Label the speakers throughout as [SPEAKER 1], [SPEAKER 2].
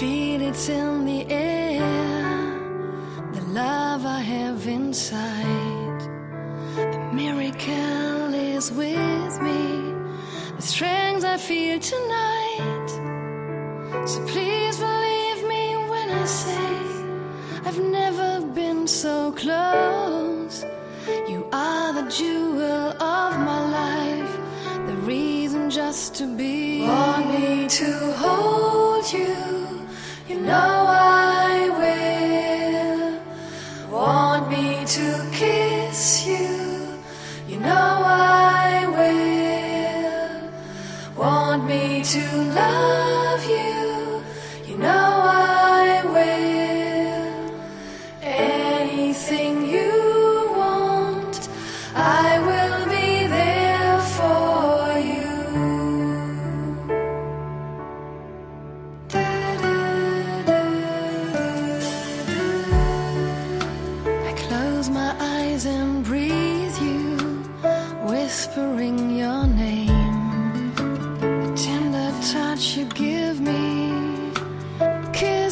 [SPEAKER 1] feel it's in the air, the love I have inside. The miracle is with me, the strength I feel tonight. So please believe me when I say I've never been so close. You are the jewel of my life, the reason just to be. Want me to hold you, you know I will. Want me to kiss you, you know I will. Want me to love you, you know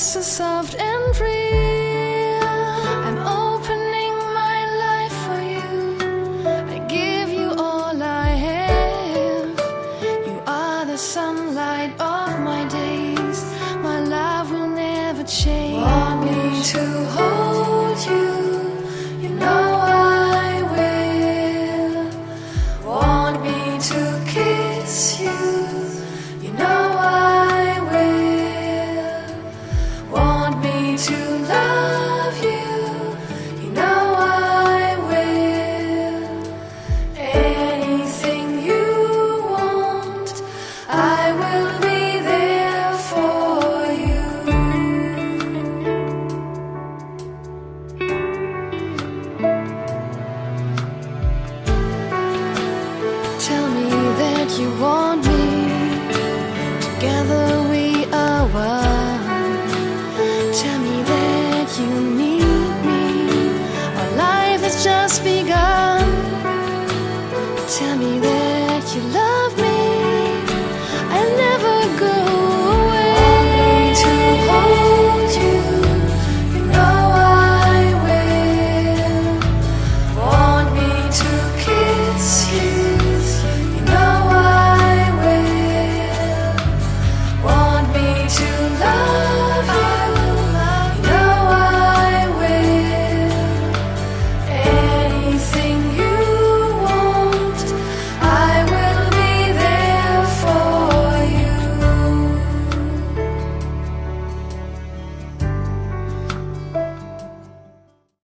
[SPEAKER 1] so soft and free. I'm opening my life for you. I give you all I have. You are the sunlight of my days. My love will never change.